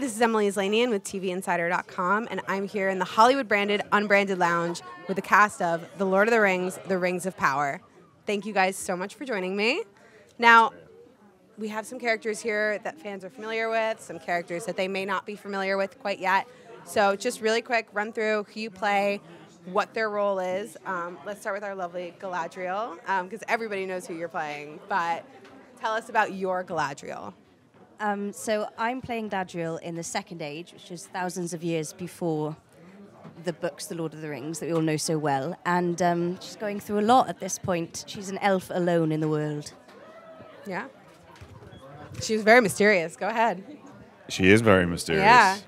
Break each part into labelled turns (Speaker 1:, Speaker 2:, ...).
Speaker 1: this is Emily Aslanian with TVInsider.com, and I'm here in the Hollywood branded, unbranded lounge with the cast of The Lord of the Rings, The Rings of Power. Thank you guys so much for joining me. Now, we have some characters here that fans are familiar with, some characters that they may not be familiar with quite yet. So, just really quick run through who you play, what their role is. Um, let's start with our lovely Galadriel, because everybody knows who you're playing. But tell us about your Galadriel.
Speaker 2: Um, so I'm playing Galadriel in the Second Age, which is thousands of years before the books, The Lord of the Rings, that we all know so well. And um, she's going through a lot at this point. She's an elf alone in the world.
Speaker 1: Yeah. She was very mysterious. Go ahead.
Speaker 3: She is very mysterious.
Speaker 1: Yeah.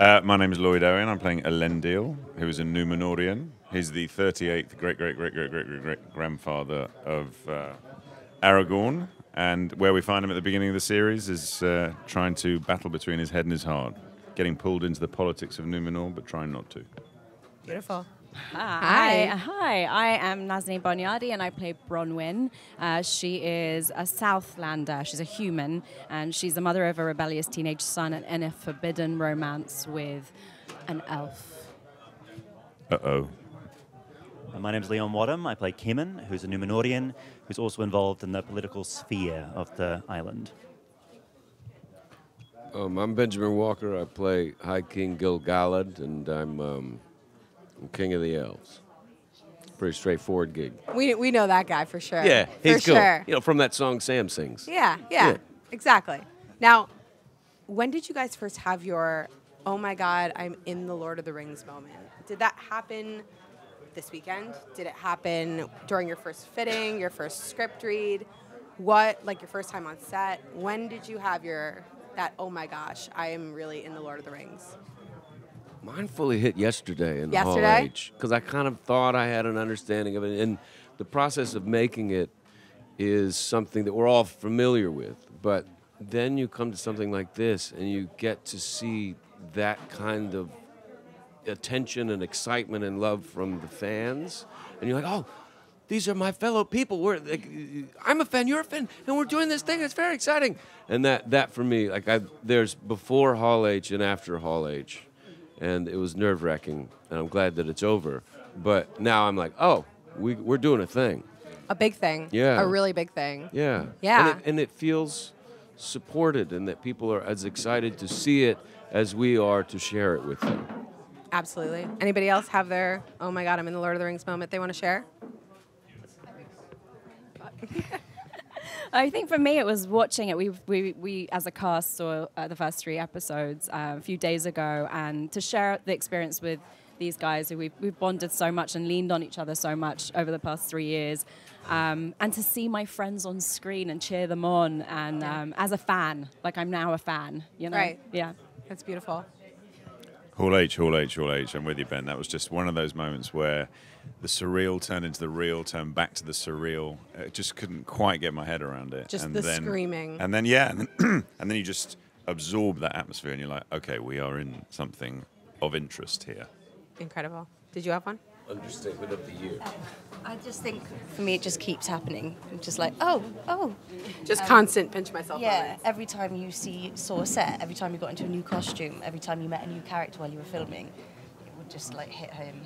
Speaker 3: Uh, my name is Lloyd Owen. I'm playing Elendil, who is a Numenorean. He's the 38th great great great great great great great grandfather of uh, Aragorn, and where we find him at the beginning of the series is uh, trying to battle between his head and his heart, getting pulled into the politics of Numenor, but trying not to.
Speaker 1: Beautiful.
Speaker 4: Hi. Hi, I am Nazanin Boniadi and I play Bronwyn. Uh, she is a Southlander. She's a human and she's the mother of a rebellious teenage son and in a forbidden romance with an elf.
Speaker 3: Uh oh.
Speaker 5: My name is Leon Wadham. I play Kemen, who's a Numenorean, who's also involved in the political sphere of the island.
Speaker 6: Um, I'm Benjamin Walker. I play High King Gil-galad, and I'm, um, I'm King of the Elves. Pretty straightforward gig.
Speaker 1: We, we know that guy for sure.
Speaker 6: Yeah,
Speaker 1: for
Speaker 6: he's cool.
Speaker 1: sure.
Speaker 6: You know, from that song Sam sings.
Speaker 1: Yeah, yeah,
Speaker 6: Yeah.
Speaker 1: exactly. Now, when did you guys first have your, oh my God, I'm in the Lord of the Rings moment? Did that happen this weekend? Did it happen during your first fitting, your first script read? What, like your first time on set? When did you have your, that, oh my gosh, I am really in the Lord of the Rings?
Speaker 6: Mine fully hit yesterday in
Speaker 1: Yesterday?
Speaker 6: Hall H because I kind of thought I had an understanding of it, and the process of making it is something that we're all familiar with. But then you come to something like this, and you get to see that kind of attention and excitement and love from the fans, and you're like, oh. These are my fellow people. We're, like, I'm a fan, you're a fan, and we're doing this thing. It's very exciting. And that, that for me, like I, there's before Hall H and after Hall H and it was nerve wracking, and I'm glad that it's over. But now I'm like, oh, we, we're doing a thing.
Speaker 1: A big thing.
Speaker 6: Yeah.
Speaker 1: A really big thing.
Speaker 6: Yeah.
Speaker 1: Yeah.
Speaker 6: And it, and it feels supported, and that people are as excited to see it as we are to share it with them.
Speaker 1: Absolutely. Anybody else have their, oh my God, I'm in the Lord of the Rings moment they want to share?
Speaker 4: I think for me, it was watching it. We, we, we as a cast, saw uh, the first three episodes uh, a few days ago, and to share the experience with these guys who we've, we've bonded so much and leaned on each other so much over the past three years, um, and to see my friends on screen and cheer them on, and um, as a fan, like I'm now a fan, you know?
Speaker 1: Right.
Speaker 4: Yeah.
Speaker 1: That's beautiful.
Speaker 3: Hall H, Hall H, Hall H. I'm with you, Ben. That was just one of those moments where the surreal turned into the real, turned back to the surreal. I just couldn't quite get my head around it.
Speaker 1: Just
Speaker 3: and
Speaker 1: the
Speaker 3: then,
Speaker 1: screaming.
Speaker 3: And then, yeah, and then, and then you just absorb that atmosphere and you're like, okay, we are in something of interest here.
Speaker 1: Incredible. Did you have one?
Speaker 6: Understatement of the year.
Speaker 2: I just think for me, it just keeps happening. I'm just like, oh, oh.
Speaker 1: Just constant pinch myself.
Speaker 2: Yeah,
Speaker 1: moments.
Speaker 2: every time you see saw a set, every time you got into a new costume, every time you met a new character while you were filming, it would just like hit home.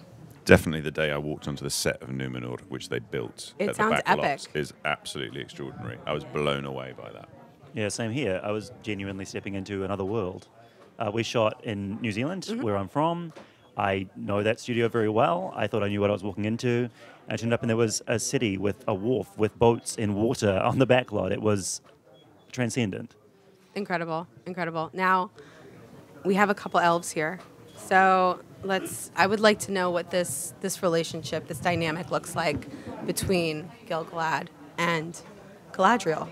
Speaker 3: Definitely the day I walked onto the set of Numenor, which they built
Speaker 1: It
Speaker 3: at
Speaker 1: sounds
Speaker 3: the back lots,
Speaker 1: epic.
Speaker 3: is absolutely extraordinary. I was blown away by that.
Speaker 5: Yeah, same here. I was genuinely stepping into another world. Uh, we shot in New Zealand, where I'm from. I know that studio very well. I thought I knew what I was walking into. And I turned up, and there was a city with a wharf with boats in water on the back lot. It was transcendent.
Speaker 1: Incredible. Incredible. Now, we have a couple elves here. So let's I would like to know what this this relationship, this dynamic looks like between Gil-galad and Galadriel.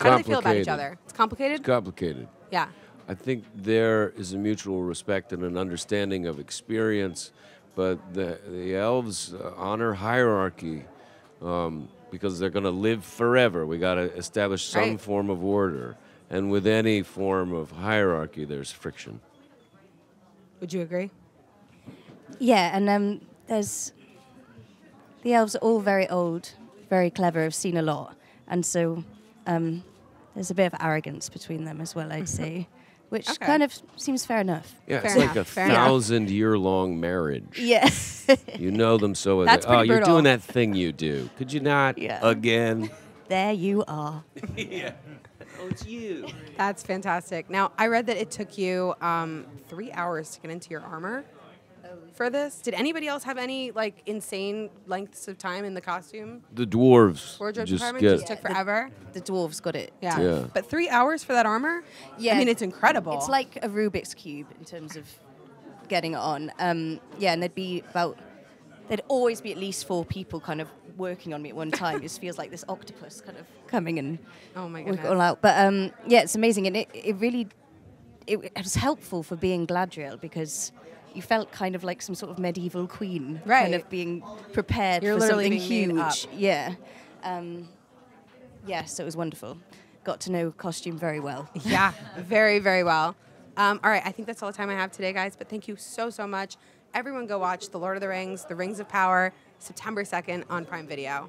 Speaker 1: How do they feel about each other? It's complicated?
Speaker 6: It's complicated.
Speaker 1: yeah.
Speaker 6: I think there is a mutual respect and an understanding of experience, but the, the elves uh, honor hierarchy um, because they're going to live forever. We got to establish some
Speaker 1: Right.
Speaker 6: form of order, and with any form of hierarchy, there's friction.
Speaker 1: Would you agree?
Speaker 2: Yeah, and um, there's the elves are all very old, very clever, have seen a lot, and so um, there's a bit of arrogance between them as well. I'd say which
Speaker 1: Okay.
Speaker 2: kind of seems fair enough.
Speaker 6: Yeah,
Speaker 1: Fair
Speaker 6: it's like a
Speaker 1: fair enough.
Speaker 6: thousand year long marriage.
Speaker 2: Yes.
Speaker 6: You know them so well.
Speaker 2: That's
Speaker 6: oh,
Speaker 2: pretty
Speaker 6: you're
Speaker 2: brutal.
Speaker 6: doing that thing you do. Could you not
Speaker 2: Yeah.
Speaker 6: again?
Speaker 2: there you are.
Speaker 6: Oh, it's you.
Speaker 1: That's fantastic. Now, I read that it took you um, three hours to get into your armor for this. Did anybody else have any like insane lengths of time in the costume?
Speaker 6: The dwarves
Speaker 1: Wardrobe
Speaker 6: just
Speaker 1: department
Speaker 6: get.
Speaker 1: just took forever.
Speaker 2: The dwarves got it.
Speaker 1: Yeah.
Speaker 6: Yeah.
Speaker 1: But three hours for that armor?
Speaker 2: Yeah.
Speaker 1: I mean, it's incredible.
Speaker 2: It's like a Rubik's cube in terms of getting it on. Um, yeah, and there'd be about there'd always be at least four people kind of working on me at one time. it just feels like this octopus kind of coming and
Speaker 1: Oh my
Speaker 2: work it
Speaker 1: goodness.
Speaker 2: all out. But um, yeah, it's amazing, and it, it really it, it was helpful for being Galadriel because. You felt kind of like some sort of medieval queen,
Speaker 1: Right.
Speaker 2: kind of being prepared
Speaker 1: You're
Speaker 2: for something
Speaker 1: being made up.
Speaker 2: huge. Yeah, um, yeah. So it was wonderful. Got to know costume very well.
Speaker 1: Yeah, very, very well. Um, all right, I think that's all the time I have today, guys. But thank you so, so much. Everyone go watch The Lord of the Rings, The Rings of Power, September 2nd on Prime Video.